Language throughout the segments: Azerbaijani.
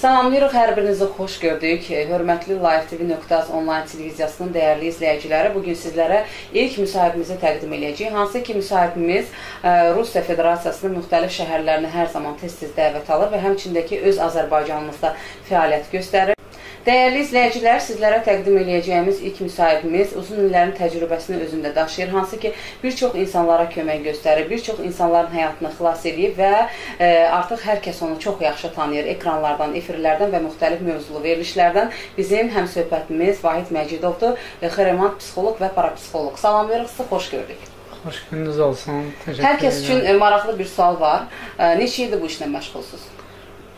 Salamlayırıq, hər birinizi xoş gördük. Hörmətli Live TV.az onlayn televiziyasının dəyərli izləyiciləri, bugün sizlərə ilk müsahibimizi təqdim edəcəyik. Hansı ki, müsahibimiz e, Rusiya Federasiyasının müxtəlif şəhərlərinə hər zaman tez-tez dəvət alır və həmçindəki öz Azərbaycanımızda fəaliyyət göstərir. Dəyərli izləyicilər, sizlərə təqdim edəcəyimiz ilk müsahibimiz uzun illərin təcrübəsini özündə daşıyır, hansı ki, bir çox insanlara kömək göstərir, bir çox insanların həyatını xilas edib və e, artıq hər kəs onu çox yaxşı tanıyır. Ekranlardan, efirlərdən və müxtəlif mövzulu verilişlərdən bizim həmsöhbətimiz Vahid Məcidovdur, e, xərəmat psixoloq və parapsixoloq. Salamlayırıq sizə, xoş gördük. Xoş gününüz olsun. Təşəkkür Hər kəs üçün e, maraqlı bir sual var. E, neçə ildir bu işlə məşğulsunuz?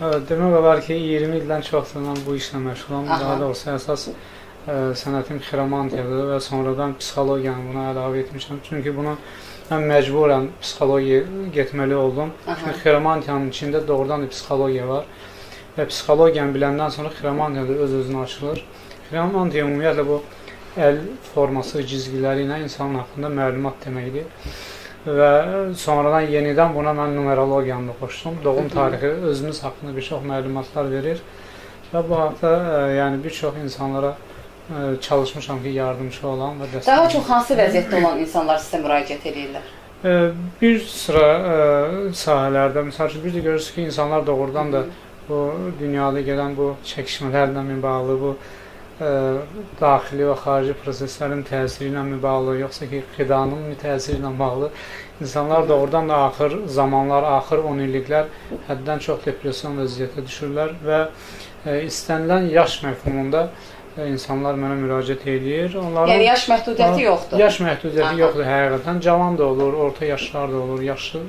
Demək olar ki, 20 ildən çoxdur mən bu işlə məşğulam. Aha. Daha doğrusu əsas ə, sənətim xiromantiyadır və sonradan psixologiyanı buna əlavə etmişəm. Çünki bunu mən məcburən psixologiya getməli oldum. Aha. Çünki xiromantiyanın içində doğrudan da psixologiya var. Və psixologiyanı biləndən sonra xiromantiya da öz-özünə açılır. Xiromantiya ümumiyyətlə bu əl forması cizgiləri ilə insanın haqqında məlumat deməkdir. Və sonradan yenidən buna mən numerologiyanı da qoşdum. Doğum tarixi özümüz haqqında bir çox məlumatlar verir. Və bu haqda ə, yəni bir çox insanlara ə, çalışmışam ki, yardımcı olan və dəstək. Daha çox hansı vəziyyətdə olan insanlar sizə müraciət edirlər? Ə, bir sıra ə, sahələrdə, məsəl üçün bir də görürsünüz ki, insanlar doğrudan da bu dünyada gedən bu çəkişmələrlə bağlı, bu ə, daxili və xarici proseslərin təsiri ilə mi bağlı, yoxsa ki, qidanın mı təsiri ilə bağlı? İnsanlar doğrudan da axır zamanlar, axır 10 illiklər həddən çox depression vəziyyətə düşürlər və istənilən yaş məfhumunda insanlar mənə müraciət edir. Onların Yəni yaş məhdudiyyəti yoxdur. Yaş məhdudiyyəti Aha. yoxdur həqiqətən. Cavan da olur, orta yaşlar da olur, yaşlı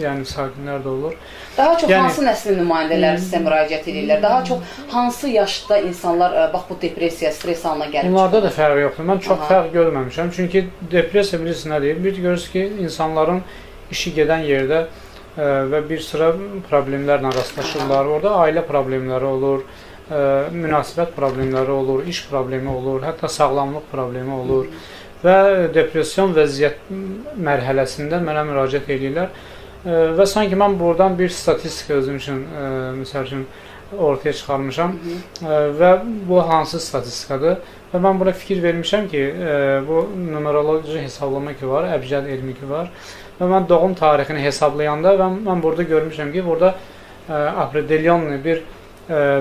yəni sakinlər də olur. Daha çox Yəni- hansı nəslin nümayəndələri sizə müraciət edirlər? Daha çox hansı yaşda insanlar ə, bax bu depressiya, stress halına gəlib? Bunlarda da fərq yoxdur. Mən çox Aha. fərq görməmişəm. Çünki depressiya bilirsiniz nə deyir? Bir görürsünüz ki, insanların işi gedən yerdə ə, və bir sıra problemlərlə rastlaşırlar. Orada ailə problemləri olur, ə, münasibət problemləri olur, iş problemi olur, hətta sağlamlıq problemi olur. Və depressiyon vəziyyət mərhələsində mənə müraciət edirlər. Və sanki mən buradan bir statistika özüm üçün, məsəl üçün, ortaya çıxarmışam. Və bu hansı statistikadır? Və mən buna fikir vermişəm ki, bu numeroloji hesablama ki var, əbcəd elmi ki var. Və mən doğum tarixini hesablayanda və mən burada görmüşəm ki, burada apredelyonlu bir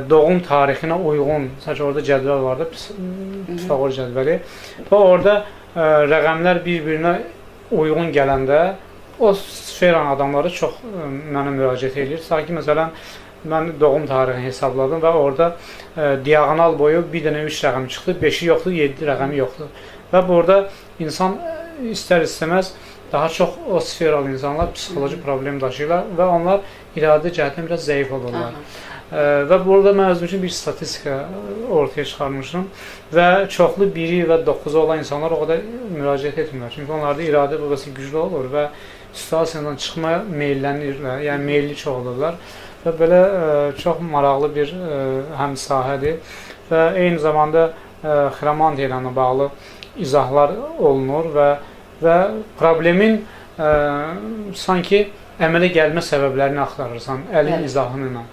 doğum tarixinə uyğun, sadəcə orada cədvəl var da, Pis- Pifaqor cədvəli. Və orada ə, rəqəmlər bir-birinə uyğun gələndə o sferanın adamları çox ə, mənə müraciət edir. Sanki məsələn mən doğum tarixini hesabladım və orada ə, diaqonal boyu bir dənə 3 rəqəm çıxdı, 5-i yoxdur, 7 rəqəmi yoxdur. Və burada insan ə, istər-istəməz daha çox o sferalı insanlar psixoloji problem daşıyırlar və onlar iradə cəhətdən biraz zəif olurlar. Aha. Və burada mən özüm üçün bir statistika ə, ortaya çıxarmışdım və çoxlu 1-i və 9-u olan insanlar o qədər müraciət etmirlər. Çünki onlarda iradə bəbəsi güclü olur və situasiyadan çıxmaya meylənirlər, yəni meylli çox olurlar və belə ə, çox maraqlı bir ə, həm sahədir və eyni zamanda ə, xiromantiya ilə bağlı izahlar olunur və və problemin ə, sanki əmələ gəlmə səbəblərini axtarırsan əlin Bəli. izahı ilə.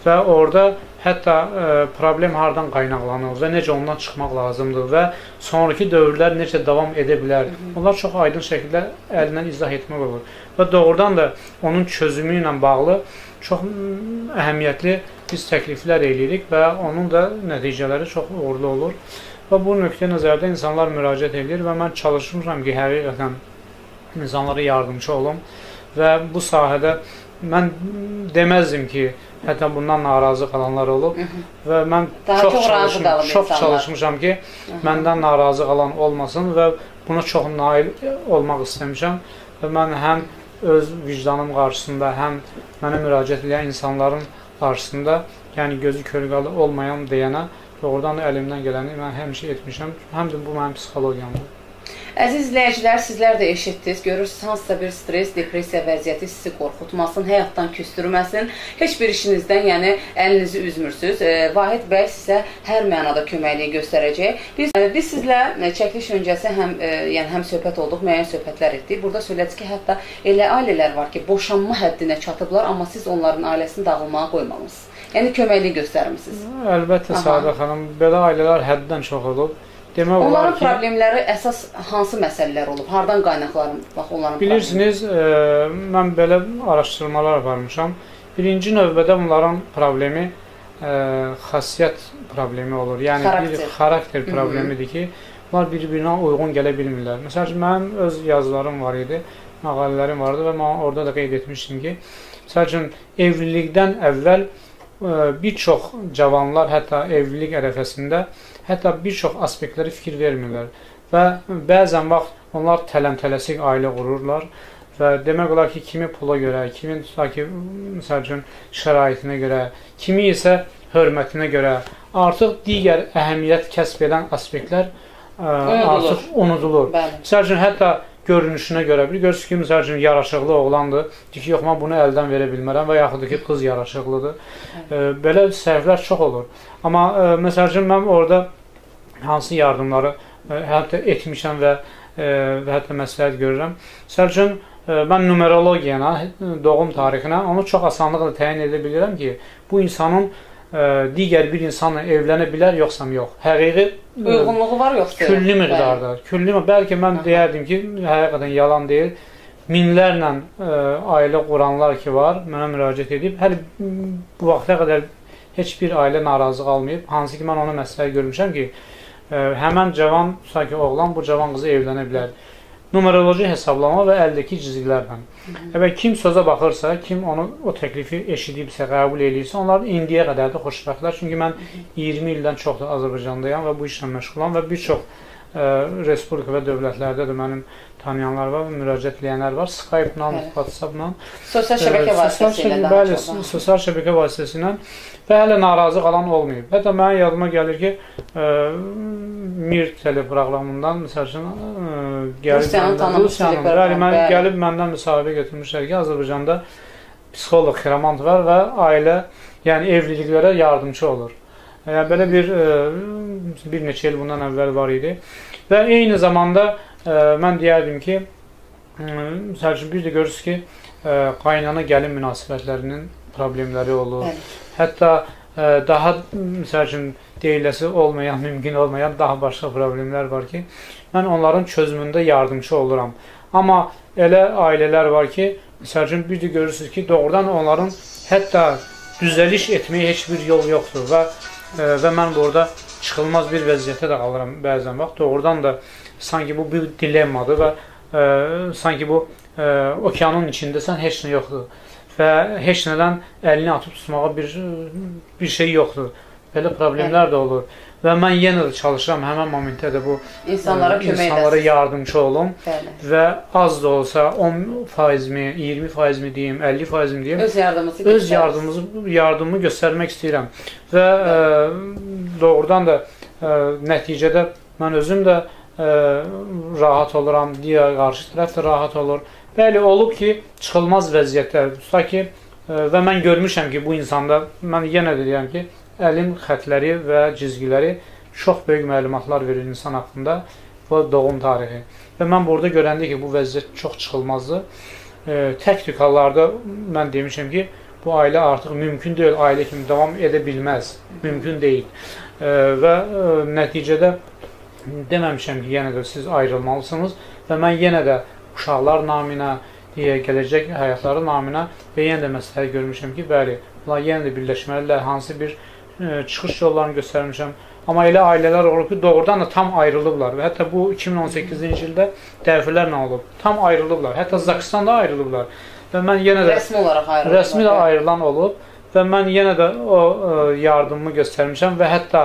Və orada hətta ə, problem hardan qaynaqlanır və necə ondan çıxmaq lazımdır və sonrakı dövrlər necə davam edə bilər. Bunlar çox aydın şəkildə əlindən izah etmək olur. Və doğrudan da onun çözümü ilə bağlı çox əhəmiyyətli biz təkliflər eləyirik və onun da nəticələri çox uğurlu olur. Və bu nöqtə nəzərdə insanlar müraciət edir və mən çalışmışam ki, həqiqətən insanlara yardımcı olum və bu sahədə mən deməzdim ki, hətta bundan narazı qalanlar olub və mən Daha çox çox qalıb çox insanlar. çalışmışam ki, məndən narazı qalan olmasın və buna çox nail olmaq istəmişəm və mən həm öz vicdanım qarşısında, həm mənə müraciət edən insanların qarşısında, yəni gözü kölgəli olmayan deyənə doğrudan da əlimdən gələni mən həmişə etmişəm. Həm də bu mənim psixologiyamdır. Əziz izləyicilər, sizlər də eşitdiniz. Görürsüz, hansısa bir stres, depressiya vəziyyəti sizi qorxutmasın, həyatdan küstürməsin. Heç bir işinizdən, yəni əlinizi üzmürsüz. E, Vahid bəy sizə hər mənada köməkliyi göstərəcək. Biz e, biz sizlə e, çəkiliş öncəsi həm e, yəni həm söhbət olduq, müəyyən söhbətlər etdik. Burada söylədiniz ki, hətta elə ailələr var ki, boşanma həddinə çatıblar, amma siz onların ailəsini dağılmağa qoymamısınız. Yəni köməklik göstərmisiniz. Əlbəttə Sadə xanım, belə ailələr həddən çox olub. Demək Onların olar ki, problemləri əsas hansı məsələlər olub? Hardan qaynaqlanır bax onların Bilirsiniz, e, mən belə araşdırmalar aparmışam. Birinci növbədə bunların problemi e, xassiyyət problemi olur. Yəni xarakter. bir xarakter problemidir ki, bunlar bir-birinə uyğun gələ bilmirlər. Məsələn, mənim öz yazılarım var idi, məqalələrim vardı və mən orada da qeyd etmişdim ki, məsələn, evlilikdən əvvəl bir çox cavanlar hətta evlilik ərəfəsində hətta bir çox aspektlərə fikir vermirlər və bəzən vaxt onlar tələm-tələsik ailə qururlar və demək olar ki, kimi pula görə, kimin tutaq məsəl üçün şəraitinə görə, kimi isə hörmətinə görə artıq digər əhəmiyyət kəsb edən aspektlər unudulur. artıq unudulur. Bəli. Məsəl üçün hətta görünüşünə görə bir görürsüz ki, məsəl üçün yaraşıqlı oğlandır. Deyir ki, yox mən bunu əldən verə bilmərəm və yaxud ki, qız yaraşıqlıdır. E, belə səhvlər çox olur. Amma e, məsəl üçün mən orada hansı yardımları e, hətta etmişəm və e, və hətta məsləhət görürəm. Məsəl üçün e, mən numerologiyana, doğum tarixinə onu çox asanlıqla təyin edə bilirəm ki, bu insanın digər bir insanla evlənə bilər yoxsa yox. Həqiqi uyğunluğu var yoxsa? Külli miqdarda. Külli bəlkə mən deyərdim ki, həqiqətən yalan deyil. Minlərlə ə, ailə quranlar ki var, mənə müraciət edib, hələ bu vaxta qədər heç bir ailə narazı qalmayıb. Hansı ki mən ona məsləhət görmüşəm ki, həmən cavan, sanki oğlan bu cavan qızı evlənə bilər. Numeroloji hesablama və əldəki cizgilərlə. Əgər kim sözə baxırsa, kim onu o təklifi eşidibsə, qəbul eləyirsə, onlar indiyə qədər də xoşbəxtlər. Çünki mən 20 ildən çoxdur Azərbaycandayam və bu işlə məşğulam və bir çox ə, respublika və dövlətlərdə də mənim tanıyanlar var, müraciət edənlər var. Skype-la, WhatsApp-la, sosial şəbəkə vasitəsilə daha bəli, çox. Bəli, sosial şəbəkə vasitəsilə və hələ narazı qalan olmayıb. Hətta mənim yadıma gəlir ki, ə, Mir teleproqramından məsəl üçün ə, gəlib Rusiyanın tanınmış bəli, mən gəlib məndən müsahibə götürmüşlər ki, Azərbaycanda psixoloq, xiromant var və ailə, yəni evliliklərə yardımçı olur. Yəni belə bir ə, bir neçə il bundan əvvəl var idi. Və eyni zamanda mən deyərdim ki, məsəl üçün bir də görürsüz ki, ə, qaynana gəlin münasibətlərinin problemləri olur. Bəli. Hətta ə, daha məsəl üçün deyiləsi olmayan, mümkün olmayan daha başqa problemlər var ki, mən onların çözümündə yardımçı oluram. Amma elə ailələr var ki, məsəl üçün bir də görürsüz ki, doğrudan onların hətta düzəliş etməyə heç bir yol yoxdur və ə, və mən burada çıxılmaz bir vəziyyətə də qalıram bəzən vaxt. Doğrudan da sanki bu bir dilemmadır və ə, sanki bu ə, okeanın içindəsən, heç nə yoxdur və heç nədən əlini atıb tutmağa bir bir şey yoxdur. Belə problemlər Bəli. də olur. Və mən yenə də çalışıram həmin momentdə də bu insanlara ə, kömək insanlara edəsin. yardımcı olum. Bəli. Və az da olsa 10%mi, 20%mi deyim, 50%mi deyim. Öz yardımımızı öz yardımımızı yardımımı göstərmək istəyirəm. Və ə, doğrudan da ə, nəticədə mən özüm də ə, rahat oluram, digər qarşı tərəf də rahat olur. Bəli, olub ki, çıxılmaz vəziyyətlər. Tutaq ki, ə, və mən görmüşəm ki, bu insanda mən yenə deyirəm ki, əlin xətləri və cizgiləri çox böyük məlumatlar verir insan haqqında bu doğum tarixi. Və mən burada görəndə ki, bu vəziyyət çox çıxılmazdır. E, tək-tük hallarda mən demişəm ki, bu ailə artıq mümkün deyil, ailə kimi davam edə bilməz. Mümkün deyil. E, və e, nəticədə deməmişəm ki, yenə də siz ayrılmalısınız və mən yenə də uşaqlar naminə, deyə gələcək həyatları naminə və yenə də məsləhət görmüşəm ki, bəli, bunlar yenə də birləşməlidirlər, hansı bir çıxış yollarını göstərmişəm. Amma elə ailələr olub ki, doğrudan da tam ayrılıblar və hətta bu 2018-ci ildə dəfələrlə olub. Tam ayrılıblar. Hətta Zakistanda ayrılıblar. Və mən yenə də rəsmi olaraq ayrılıblar. Rəsmi də ayrılan olub və mən yenə də o yardımımı göstərmişəm və hətta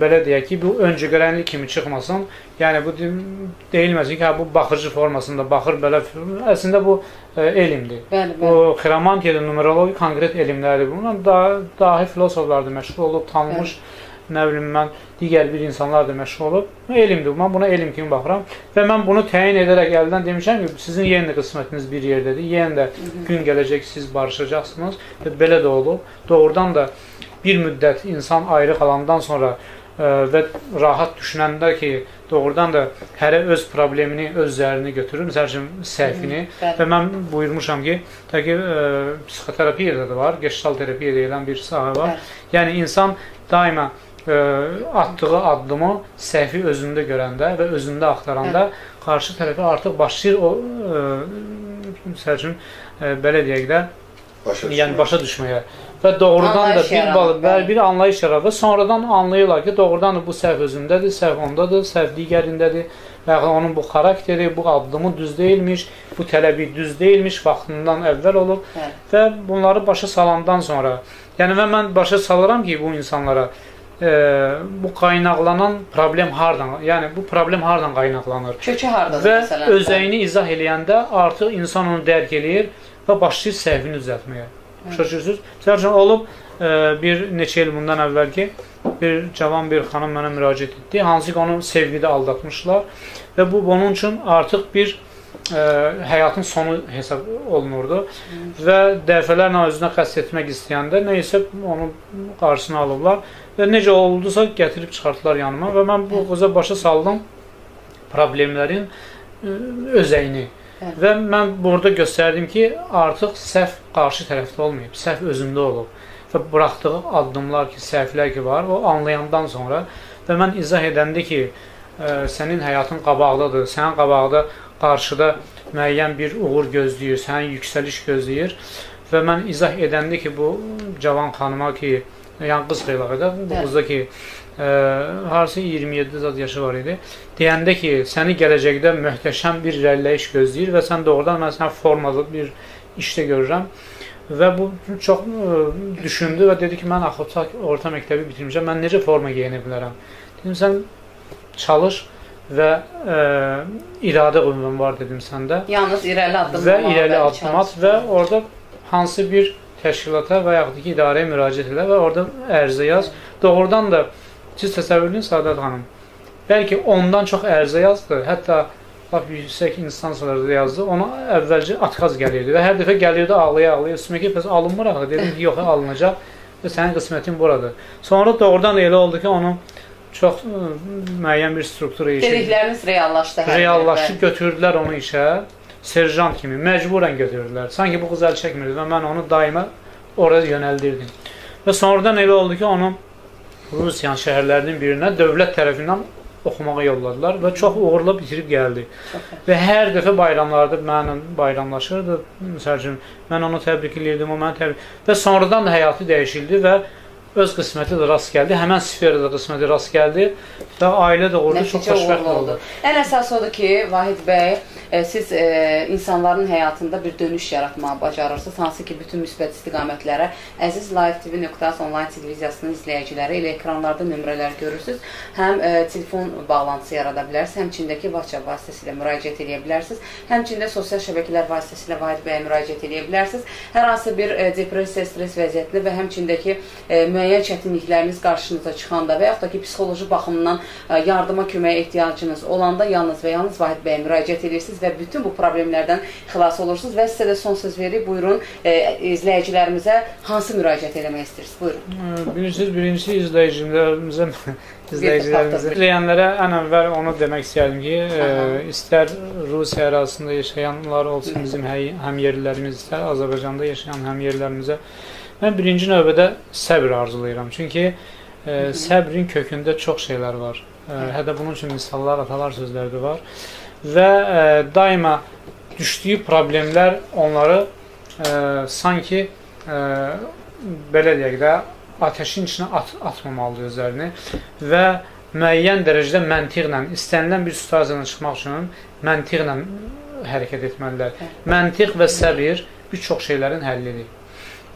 belə deyək ki, bu öncəgörənlik kimi çıxmasın. Yəni bu deyilməsin ki, hə bu baxıcı formasında baxır belə. Əslində bu ə, e, elmdir. Bəli, bəli. Bu xromantiya, numerologiya konkret elmlərdir. Bununla da dahi filosoflar da məşğul olub, tanınmış nə bilim mən digər bir insanlar da məşğul olub. Elmdir. Mən buna elm kimi baxıram və mən bunu təyin edərək əldən demişəm ki, sizin yenə də qismətiniz bir yerdədir. Yenə də gün gələcək siz barışacaqsınız və belə də olub. Doğrudan da bir müddət insan ayrı qalandan sonra və rahat düşünəndə ki, doğrudan da hərə öz problemini öz üzərinə götürür, məsəl üçün səhvini Bəli. və mən buyurmuşam ki, təki ə, psixoterapiyada da var, gestalt terapiya deyilən bir sahə var. Bəli. Yəni insan daima ə, atdığı addımı səhvi özündə görəndə və özündə axtaranda qarşı tərəfə artıq başlayır o ə, məsəl üçün ə, belə deyək də Başa yəni başa düşməyə və doğrudan da Anlayış bir yaranır, bəli. bir anlayış yaranır sonradan anlayırlar ki, doğrudan da bu səhv özündədir, səhv ondadır, səhv digərindədir və onun bu xarakteri, bu addımı düz deyilmiş, bu tələbi düz deyilmiş, vaxtından əvvəl olub Bəli. və bunları başa salandan sonra, yəni və mən başa salıram ki, bu insanlara e, bu qaynaqlanan problem hardan, yəni bu problem hardan qaynaqlanır? Kökü hardadır və məsələn? özəyini izah eləyəndə artıq insan onu dərk eləyir və başlayır səhvini düzəltməyə. Başa düşürsüz? Məsəl üçün olub e, bir neçə il bundan əvvəlki bir cavan bir xanım mənə müraciət etdi. Hansı ki onu sevgidə aldatmışlar və bu bunun üçün artıq bir e, həyatın sonu hesab olunurdu və dəfələrlə özünə qəsd etmək istəyəndə nə isə onun qarşısına alıblar və necə oldusa gətirib çıxartdılar yanıma və mən bu qıza başa saldım problemlərin ə, özəyini. Bəli. Və mən burada göstərdim ki, artıq səhv qarşı tərəfdə olmayıb, səhv özündə olub. Və buraxdığı addımlar ki, səhvlər ki var, o anlayandan sonra və mən izah edəndə ki, ə, sənin həyatın qabaqdadır, sənin qabaqda qarşıda müəyyən bir uğur gözləyir, sənin yüksəliş gözləyir və mən izah edəndə ki, bu cavan xanıma ki, yəni qız xeylağı bu Bəli. qızda ki, ə, harsı 27 zad yaşı var idi. Deyəndə ki, səni gələcəkdə möhtəşəm bir irəliləyiş gözləyir və sən doğrudan mən səni formada bir işdə görürəm. Və bu çox ə, düşündü və dedi ki, mən axı ta- orta məktəbi bitirmişəm, mən necə forma geyinə bilərəm? Dedim, sən çalış və ə, iradə qüvvən var dedim səndə Yalnız irəli addım və irəli addım at və orada hansı bir təşkilata və yaxud ki, idarəyə müraciət elə və orada ərizə yaz. Doğrudan da siz təsəvvür edin Saadət xanım. Bəlkə ondan çox ərizə yazdı. Hətta lap yüksək instansiyalarda yazdı. Ona əvvəlcə atkaz gəlirdi və hər dəfə gəlirdi ağlaya-ağlaya. Üstümə ki, bəs alınmır axı. Dedim ki, yox, alınacaq və sənin qismətin buradır. Sonra doğrudan da elə oldu ki, onu çox ə, müəyyən bir struktura işə Dedikləriniz reallaşdı. reallaşdı, götürdülər onu işə, serjant kimi məcburən götürdülər. Sanki bu qız əl çəkmirdi və mən onu daima oraya yönəldirdim. Və sonradan elə oldu ki, onu Rusiyanın şəhərlərinin birinə dövlət tərəfindən oxumağa yolladılar və çox uğurla bitirib gəldi. Çox. Və hər dəfə bayramlarda mənlə bayramlaşırdı. Məsəl üçün mən onu təbrik edirdim, o məni təbrik. Və sonradan da həyatı dəyişildi və öz qisməti də rast gəldi. Həmin sferdə qisməti rast gəldi və ailə doğurdu çox Nəticə xoşbəxt uğurlu oldu. oldu. Ən əsası odur ki, Vahid bəy, siz e, insanların həyatında bir dönüş yaratmağı bacarırsınız, hansı ki, bütün müsbət istiqamətlərə əziz Live TV.az onlayn televiziyasının izləyiciləri elə ekranlarda nömrələr görürsüz. Həm e, telefon bağlantısı yarada bilərsiniz, həmçindəki WhatsApp vasitəsilə müraciət edə bilərsiniz, həmçində sosial şəbəkələr vasitəsilə Vahid bəyə müraciət edə bilərsiniz. Hər hansı bir e, depressiya, stres vəziyyətində və həmçindəki e, müəyyən çətinlikləriniz qarşınıza çıxanda və yaxud da ki, psixoloji baxımdan ə, yardıma, köməyə ehtiyacınız olanda yalnız və yalnız Vahid bəyə müraciət edirsiniz və bütün bu problemlərdən xilas olursunuz və sizə də son söz verib buyurun ə, izləyicilərimizə hansı müraciət eləmək istəyirsiniz? Buyurun. Bilirsiniz, birincisi izləyicilərimizə izləyicilərimizə izləyənlərə ən əvvəl onu demək istərdim ki, Aha. istər Rusiya ərazisində yaşayanlar olsun bizim həy- həmyerlilərimiz, istər Azərbaycanda yaşayan həmyerlilərimizə mən birinci növbədə səbr arzulayıram. Çünki ə, səbrin kökündə çox şeylər var. Ə, hətta bunun üçün misallar, atalar sözləri də var. Və ə, daima düşdüyü problemlər onları ə, sanki ə, belə deyək də atəşin içinə at atmamalıdır özlərini və müəyyən dərəcədə məntiqlə istənilən bir situasiyadan çıxmaq üçün məntiqlə hərəkət etməlidirlər. Məntiq və səbir bir çox şeylərin həllidir.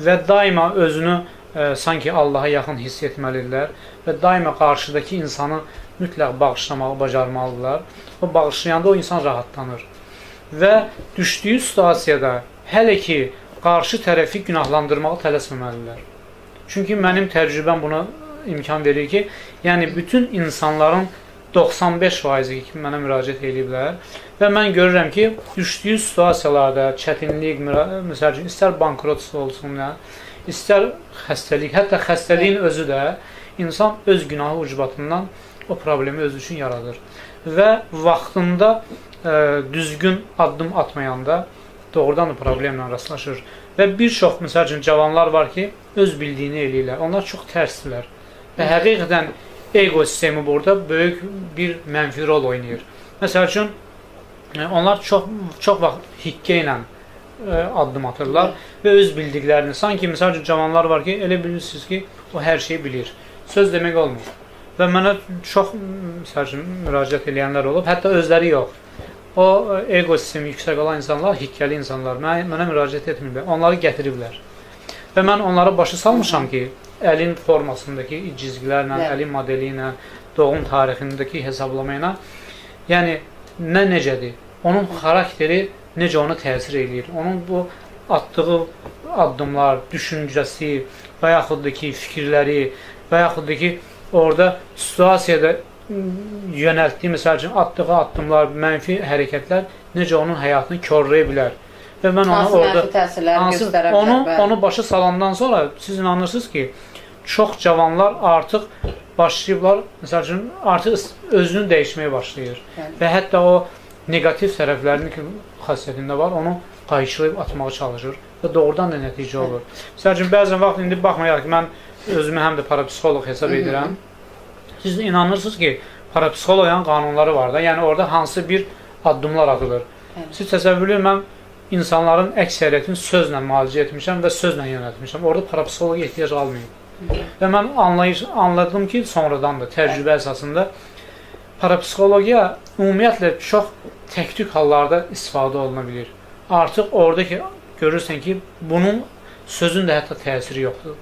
Və daima özünü ə, sanki Allaha yaxın hiss etməlidirlər və daima qarşıdakı insanı mütləq bağışlamağı bacarmalıdırlar. O bağışlayanda o insan rahatlanır. Və düşdüyü situasiyada hələ ki qarşı tərəfi günahlandırmağa tələsməməlidirlər. Çünki mənim təcrübəm bunu imkan verir ki, yəni bütün insanların 95% ki, mənə müraciət ediblər və mən görürəm ki, düşdüyü situasiyalarda çətinlik, məsəl üçün istər bankrot olsun, ya, istər xəstəlik, hətta xəstəliyin özü də insan öz günahı ucbatından o problemi öz üçün yaradır. Və vaxtında ə, düzgün addım atmayanda doğrudan da problemlə rastlaşır. Və bir çox, məsəl üçün, cavanlar var ki, öz bildiyini eləyirlər. Onlar çox tərsdirlər. Və həqiqətən ego sistemi burada böyük bir mənfi rol oynayır. Məsəl üçün, onlar çox, çox vaxt hikkə ilə ə, addım atırlar və öz bildiklərini, sanki, məsəl üçün, cavanlar var ki, elə bilirsiniz ki, o hər şeyi bilir. Söz demək olmur. Və mənə çox, məsəl üçün, müraciət edənlər olub, hətta özləri yox o ego sistemi yüksək olan insanlar, hikkəli insanlar mənə, mənə müraciət etmirlər. Onları gətiriblər. Və mən onlara başa salmışam ki, əlin formasındakı cizgilərlə, Bəli. əlin modeli ilə, doğum tarixindəki hesablama ilə, yəni nə necədir? Onun xarakteri necə ona təsir eləyir? Onun bu atdığı addımlar, düşüncəsi və yaxud da ki, fikirləri və yaxud da ki, orada situasiyada yönəltdiyi, məsəl üçün, atdığı addımlar, mənfi hərəkətlər necə onun həyatını körləyə bilər. Və mən ona hansı orada hansı onu onu başa salandan sonra siz inanırsınız ki, çox cavanlar artıq başlayıblar, məsəl üçün, artıq özünü dəyişməyə başlayır. Yəni. Və hətta o neqativ tərəflərinin ki, xassiyyətində var, onu qayışlayıb atmağa çalışır və doğrudan da nəticə olur. Məsəl üçün, bəzən vaxt indi baxmayaq ki, mən özümü həm də parapsixoloq hesab edirəm. Hı -hı Siz inanırsınız ki, parapsixologiyanın qanunları var da, yəni orada hansı bir addımlar atılır. Evet. Siz təsəvvür edin, mən insanların əksəriyyətini sözlə müalicə etmişəm və sözlə yönəltmişəm. Orada parapsixologiya ehtiyac almayıb. Və mən anlayış, anladım ki, sonradan da təcrübə əsasında parapsixologiya ümumiyyətlə çox tək-tük hallarda istifadə oluna bilir. Artıq oradakı görürsən ki, bunun sözün də hətta təsiri yoxdur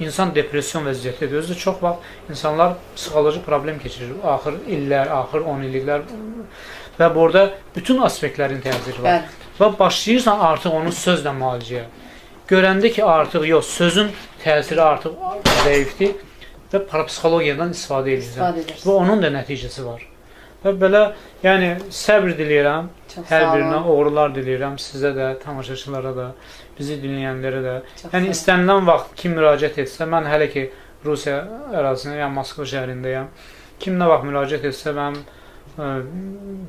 insan depression vəziyyətdədir. Özü çox vaxt insanlar psixoloji problem keçirir. Axır illər, axır 10 illiklər və burada bütün aspektlərin təsiri var. Bəli. Və başlayırsan artıq onu sözlə müalicəyə. Görəndə ki, artıq yox, sözün təsiri artıq zəifdir və parapsixologiyadan istifadə edirsən. Və onun da nəticəsi var. Və belə, yəni səbr diləyirəm. Çox hər birinə uğurlar diləyirəm sizə də, tamaşaçılara da, bizi dinləyənlərə də. Çox yəni istənilən vaxt kim müraciət etsə, mən hələ ki Rusiya ərazisində, yəni Moskva şəhərindəyəm. Kim nə vaxt müraciət etsə, mən ə,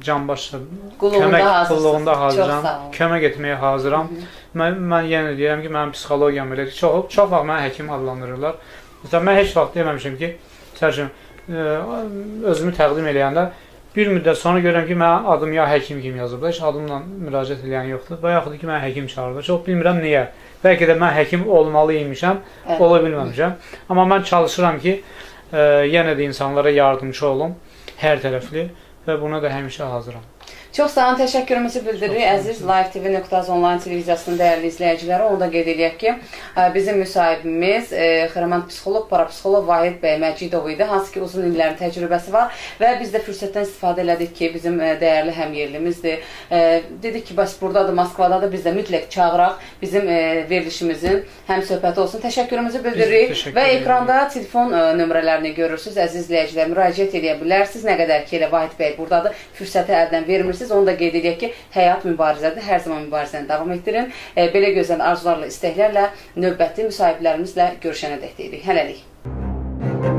canbaşla kömək qulluğunda hazıram, kömək etməyə hazıram. Hı -hı. Mən, mən yenə deyirəm ki, mənim psixologiyam belədir. Çox çox vaxt mənə həkim adlandırırlar. Məsələn, mən heç vaxt deməmişəm ki, məsələn, özümü təqdim eləyəndə Bir müddət sonra görürəm ki, mənim adım ya həkim kimi yazıblar, heç adımla müraciət edən yoxdur. Və yaxud ki, mən həkim çağırırlar. Çox bilmirəm niyə. Bəlkə də mən həkim olmalı imişəm, evet. ola bilməmişəm. Amma mən çalışıram ki, ə, e, yenə də insanlara yardımcı olum, hər tərəfli və buna da həmişə hazıram. Çox sağ olun, təşəkkürümüzü bildiririk. Əziz Live TV onlayn televiziyasının dəyərli izləyiciləri. Onu da qeyd eləyək ki, bizim müsahibimiz xırman psixoloq, parapsixoloq Vahid bəy Məcidov idi, hansı ki uzun illərin təcrübəsi var və biz də fürsətdən istifadə elədik ki, bizim dəyərli həmyerlimizdir. Dedik ki, bəs buradadır, Moskvadadır, biz də mütləq çağıraq bizim verilişimizin həm söhbəti olsun. Təşəkkürümüzü bildiririk və ekranda telefon nömrələrini görürsüz. Əziz izləyicilər, müraciət edə bilərsiniz. Nə qədər ki, elə Vahid bəy buradadır, fürsəti əldən vermirsiniz etmişsiniz. Onu da qeyd edək ki, həyat mübarizədir. Hər zaman mübarizəni davam etdirin. E, belə gözəl arzularla, istəklərlə növbəti müsahiblərimizlə görüşənədək deyirik. Hələlik.